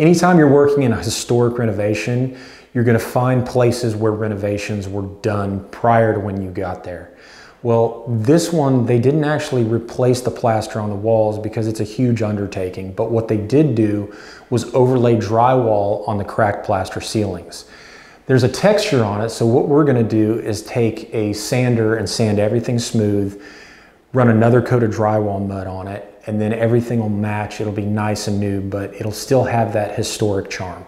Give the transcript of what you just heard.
Anytime you're working in a historic renovation, you're going to find places where renovations were done prior to when you got there. Well, this one, they didn't actually replace the plaster on the walls because it's a huge undertaking. But what they did do was overlay drywall on the cracked plaster ceilings. There's a texture on it, so what we're gonna do is take a sander and sand everything smooth, run another coat of drywall mud on it, and then everything will match. It'll be nice and new, but it'll still have that historic charm.